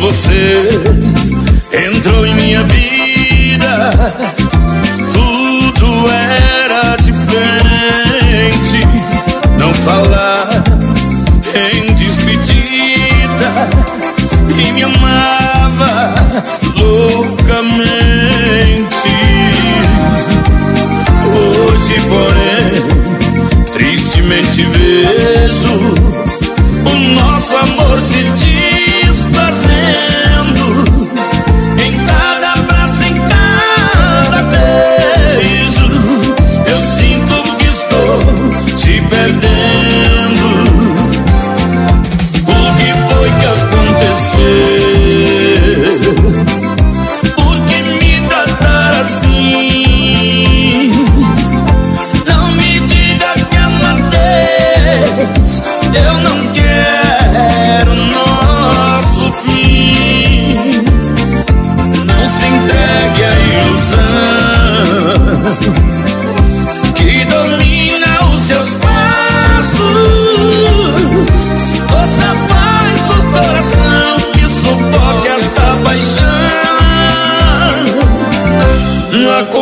você entrou em minha vida, tudo era diferente. Não falar em despedida e me amava loucamente. Hoje, porém, tristemente vejo o nosso amor se diz.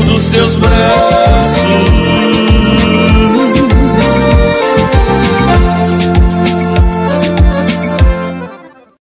dos seus braços.